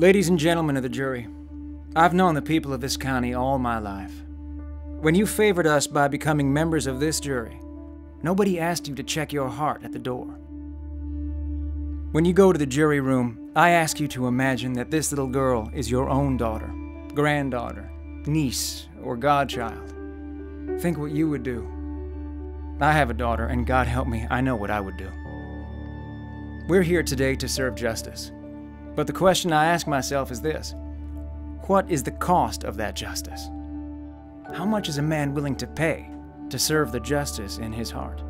Ladies and gentlemen of the jury, I've known the people of this county all my life. When you favored us by becoming members of this jury, nobody asked you to check your heart at the door. When you go to the jury room, I ask you to imagine that this little girl is your own daughter, granddaughter, niece, or godchild. Think what you would do. I have a daughter, and God help me, I know what I would do. We're here today to serve justice. But the question I ask myself is this What is the cost of that justice? How much is a man willing to pay to serve the justice in his heart?